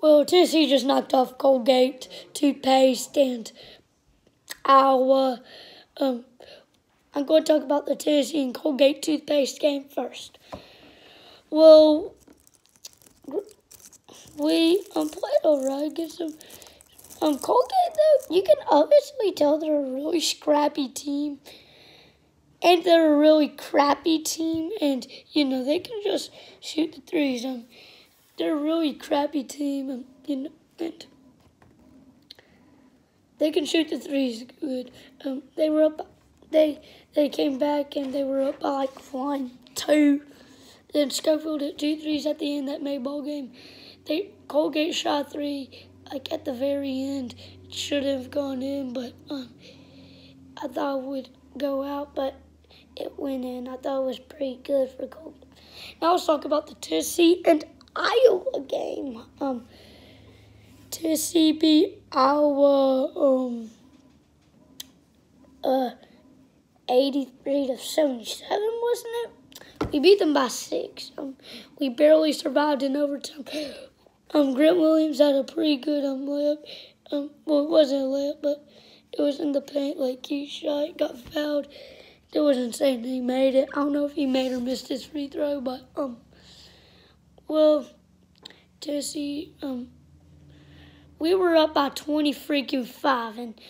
Well, Tennessee just knocked off Colgate, toothpaste, and Iowa. Um, I'm going to talk about the Tennessee and Colgate toothpaste game first. Well, we um, played alright against them. Um, Colgate, though, you can obviously tell they're a really scrappy team. And they're a really crappy team, and, you know, they can just shoot the threes. Um, they're a really crappy team, and, you know, and they can shoot the threes good. Um, they were up, they they came back and they were up by like one, two. Then Schofield hit two threes at the end that made ball game. They Colgate shot three like at the very end. It should have gone in, but um, I thought it would go out, but it went in. I thought it was pretty good for Colgate. Now let's talk about the Tennessee and Iowa game. Um, Tennessee beat Iowa um uh 83 to 77, wasn't it? We beat them by six. Um, we barely survived in overtime. Um, Grant Williams had a pretty good um layup. Um, well, it wasn't a layup, but it was in the paint. Like he shot, got fouled. It was insane. he made it. I don't know if he made or missed his free throw, but um, well, Tennessee um, we were up by twenty freaking five, and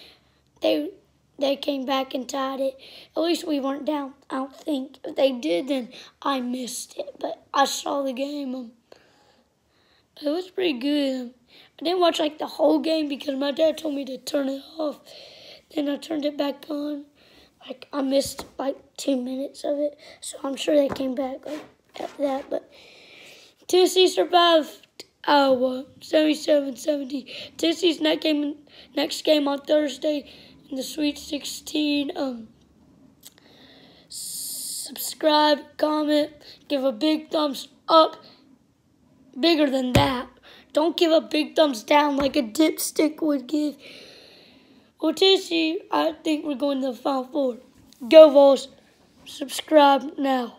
they they came back and tied it. At least we weren't down. I don't think if they did, then I missed it. But I saw the game. Um, it was pretty good. I didn't watch like the whole game because my dad told me to turn it off. Then I turned it back on. Like I missed like two minutes of it, so I'm sure they came back like after that. But Tennessee survived Iowa 77-70. Tennessee's next game next game on Thursday in the Sweet 16. Um, subscribe, comment, give a big thumbs up. Bigger than that. Don't give a big thumbs down like a dipstick would give. Well, Tennessee, I think we're going to the Final Four. Go Vols. Subscribe now.